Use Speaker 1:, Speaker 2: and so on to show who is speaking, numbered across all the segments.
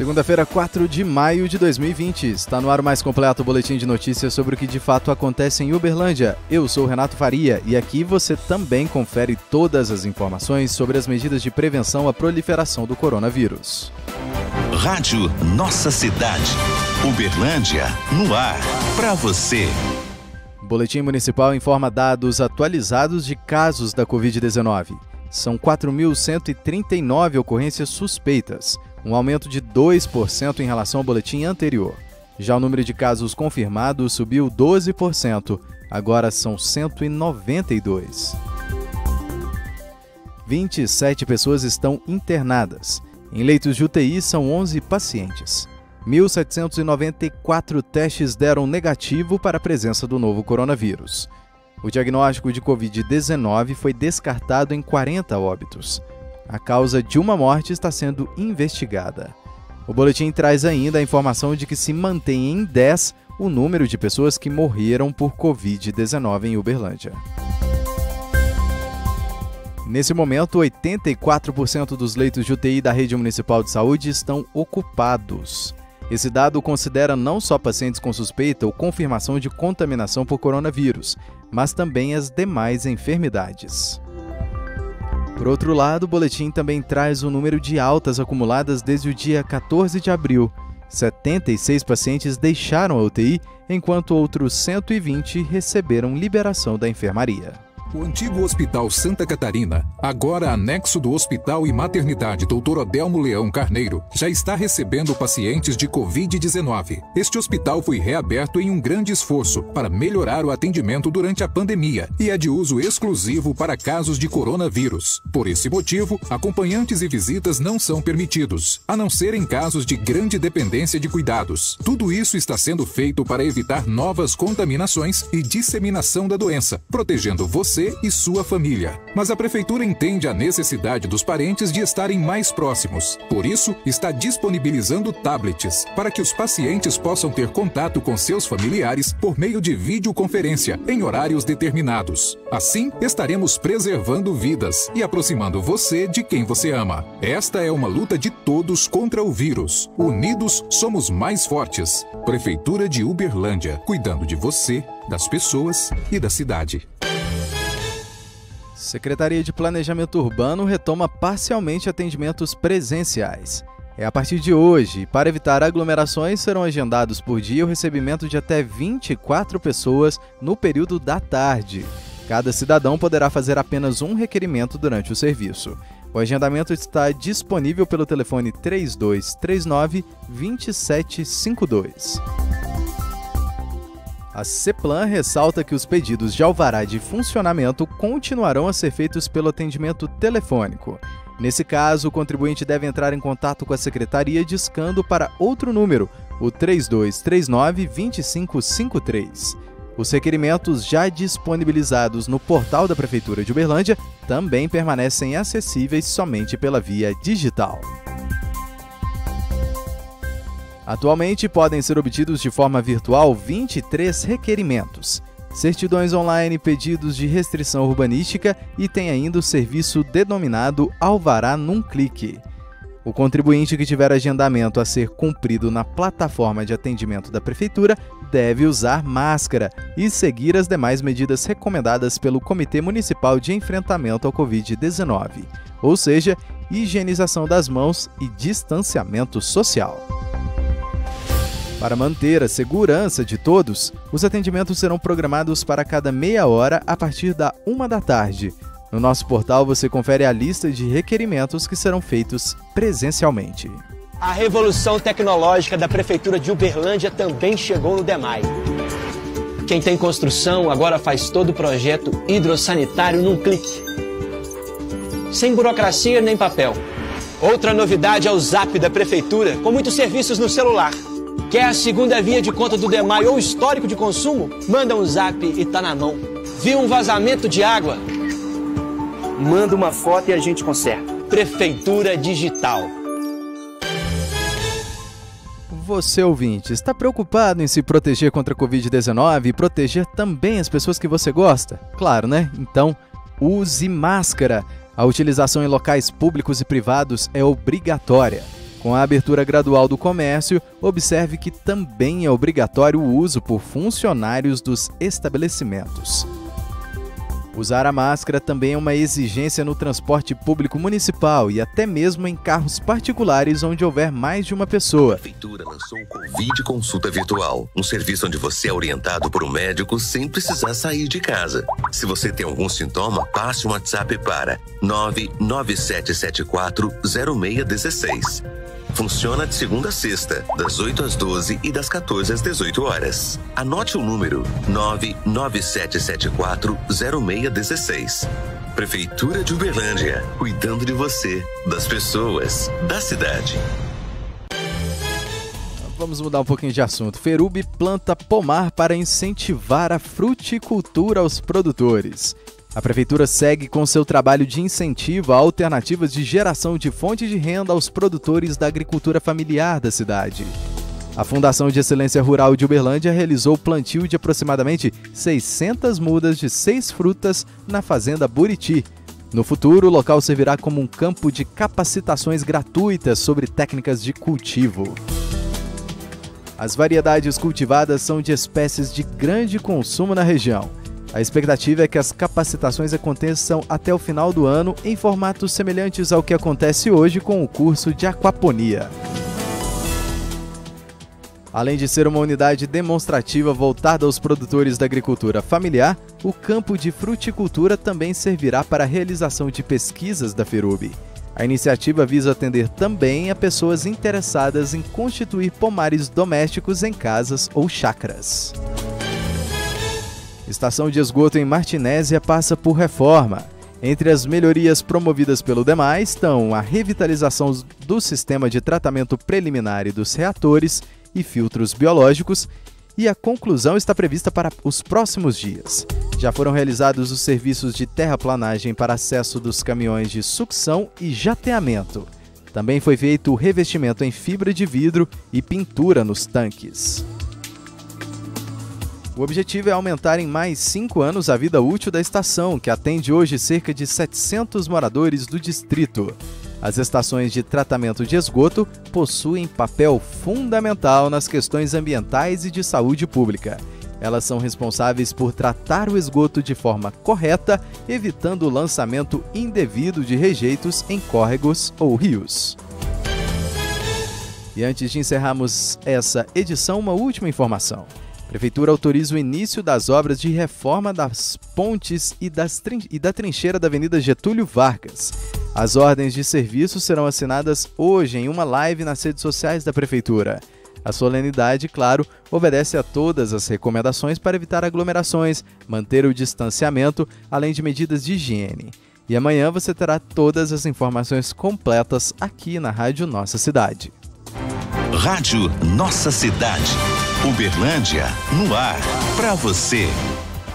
Speaker 1: Segunda-feira, 4 de maio de 2020. Está no ar o mais completo boletim de notícias sobre o que de fato acontece em Uberlândia. Eu sou Renato Faria e aqui você também confere todas as informações sobre as medidas de prevenção à proliferação do coronavírus.
Speaker 2: Rádio Nossa Cidade. Uberlândia no ar. Para você.
Speaker 1: Boletim Municipal informa dados atualizados de casos da Covid-19. São 4.139 ocorrências suspeitas um aumento de 2% em relação ao boletim anterior. Já o número de casos confirmados subiu 12%, agora são 192. 27 pessoas estão internadas. Em leitos de UTI são 11 pacientes. 1.794 testes deram negativo para a presença do novo coronavírus. O diagnóstico de Covid-19 foi descartado em 40 óbitos. A causa de uma morte está sendo investigada. O boletim traz ainda a informação de que se mantém em 10 o número de pessoas que morreram por Covid-19 em Uberlândia. Nesse momento, 84% dos leitos de UTI da rede municipal de saúde estão ocupados. Esse dado considera não só pacientes com suspeita ou confirmação de contaminação por coronavírus, mas também as demais enfermidades. Por outro lado, o boletim também traz o número de altas acumuladas desde o dia 14 de abril. 76 pacientes deixaram a UTI, enquanto outros 120 receberam liberação da enfermaria.
Speaker 3: O antigo Hospital Santa Catarina, agora anexo do Hospital e Maternidade Dr. Odelmo Leão Carneiro, já está recebendo pacientes de Covid-19. Este hospital foi reaberto em um grande esforço para melhorar o atendimento durante a pandemia e é de uso exclusivo para casos de coronavírus. Por esse motivo, acompanhantes e visitas não são permitidos, a não ser em casos de grande dependência de cuidados. Tudo isso está sendo feito para evitar novas contaminações e disseminação da doença, protegendo você você e sua família. Mas a prefeitura entende a necessidade dos parentes de estarem mais próximos. Por isso, está disponibilizando tablets para que os pacientes possam ter contato com seus familiares por meio de videoconferência em horários determinados. Assim, estaremos preservando vidas e aproximando você de quem você ama. Esta é uma luta de todos contra o vírus. Unidos somos mais fortes. Prefeitura de Uberlândia, cuidando de você, das pessoas e da cidade.
Speaker 1: Secretaria de Planejamento Urbano retoma parcialmente atendimentos presenciais. É a partir de hoje. Para evitar aglomerações, serão agendados por dia o recebimento de até 24 pessoas no período da tarde. Cada cidadão poderá fazer apenas um requerimento durante o serviço. O agendamento está disponível pelo telefone 3239 2752. A CEPLAN ressalta que os pedidos de alvará de funcionamento continuarão a ser feitos pelo atendimento telefônico. Nesse caso, o contribuinte deve entrar em contato com a secretaria discando para outro número, o 3239-2553. Os requerimentos já disponibilizados no portal da Prefeitura de Uberlândia também permanecem acessíveis somente pela via digital. Atualmente podem ser obtidos de forma virtual 23 requerimentos, certidões online, pedidos de restrição urbanística e tem ainda o serviço denominado Alvará num clique. O contribuinte que tiver agendamento a ser cumprido na plataforma de atendimento da Prefeitura deve usar máscara e seguir as demais medidas recomendadas pelo Comitê Municipal de Enfrentamento ao Covid-19, ou seja, higienização das mãos e distanciamento social. Para manter a segurança de todos, os atendimentos serão programados para cada meia hora a partir da uma da tarde. No nosso portal você confere a lista de requerimentos que serão feitos presencialmente.
Speaker 4: A revolução tecnológica da Prefeitura de Uberlândia também chegou no DEMAI. Quem tem construção agora faz todo o projeto hidrossanitário num clique. Sem burocracia nem papel. Outra novidade é o Zap da Prefeitura, com muitos serviços no celular. Quer a segunda via de conta do DEMAI ou histórico de consumo? Manda um zap e tá na mão. Viu um vazamento de água? Manda uma foto e a gente conserta. Prefeitura Digital.
Speaker 1: Você ouvinte, está preocupado em se proteger contra a Covid-19 e proteger também as pessoas que você gosta? Claro, né? Então, use máscara. A utilização em locais públicos e privados é obrigatória. Com a abertura gradual do comércio, observe que também é obrigatório o uso por funcionários dos estabelecimentos. Usar a máscara também é uma exigência no transporte público municipal e até mesmo em carros particulares onde houver mais de uma pessoa.
Speaker 5: A Prefeitura lançou o Covid Consulta Virtual, um serviço onde você é orientado por um médico sem precisar sair de casa. Se você tem algum sintoma, passe um WhatsApp para 99774 0616. Funciona de segunda a sexta, das 8 às 12 e das 14 às 18 horas. Anote o número 99774 0616. Prefeitura de Uberlândia, cuidando de você, das pessoas, da cidade.
Speaker 1: Vamos mudar um pouquinho de assunto. Ferube planta pomar para incentivar a fruticultura aos produtores. A Prefeitura segue com seu trabalho de incentivo a alternativas de geração de fonte de renda aos produtores da agricultura familiar da cidade. A Fundação de Excelência Rural de Uberlândia realizou plantio de aproximadamente 600 mudas de seis frutas na Fazenda Buriti. No futuro, o local servirá como um campo de capacitações gratuitas sobre técnicas de cultivo. As variedades cultivadas são de espécies de grande consumo na região. A expectativa é que as capacitações aconteçam até o final do ano em formatos semelhantes ao que acontece hoje com o curso de aquaponia. Além de ser uma unidade demonstrativa voltada aos produtores da agricultura familiar, o campo de fruticultura também servirá para a realização de pesquisas da Ferub. A iniciativa visa atender também a pessoas interessadas em constituir pomares domésticos em casas ou chácaras. Estação de esgoto em Martinésia passa por reforma. Entre as melhorias promovidas pelo DEMAI estão a revitalização do sistema de tratamento preliminar e dos reatores e filtros biológicos, e a conclusão está prevista para os próximos dias. Já foram realizados os serviços de terraplanagem para acesso dos caminhões de sucção e jateamento. Também foi feito o revestimento em fibra de vidro e pintura nos tanques. O objetivo é aumentar em mais cinco anos a vida útil da estação, que atende hoje cerca de 700 moradores do distrito. As estações de tratamento de esgoto possuem papel fundamental nas questões ambientais e de saúde pública. Elas são responsáveis por tratar o esgoto de forma correta, evitando o lançamento indevido de rejeitos em córregos ou rios. E antes de encerrarmos essa edição, uma última informação. Prefeitura autoriza o início das obras de reforma das pontes e, das e, da trincheira da Avenida Getúlio Vargas. As ordens de serviço serão assinadas hoje em uma live nas redes sociais da Prefeitura. A solenidade, claro, obedece a todas as recomendações para evitar aglomerações, manter o distanciamento, além de medidas de higiene. E amanhã você terá todas as informações completas aqui na Rádio Nossa Cidade.
Speaker 2: Rádio Nossa Cidade. Uberlândia no ar para você.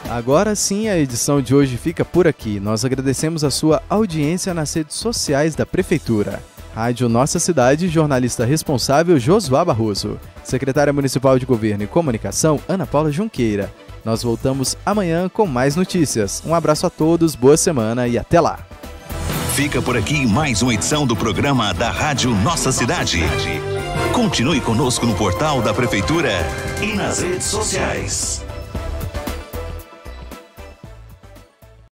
Speaker 1: Agora sim, a edição de hoje fica por aqui. Nós agradecemos a sua audiência nas redes sociais da Prefeitura. Rádio Nossa Cidade, jornalista responsável Josuá Barroso. Secretária Municipal de Governo e Comunicação, Ana Paula Junqueira. Nós voltamos amanhã com mais notícias. Um abraço a todos, boa semana e até lá.
Speaker 2: Fica por aqui mais uma edição do programa da Rádio Nossa Cidade. Continue conosco no portal da Prefeitura e nas redes sociais.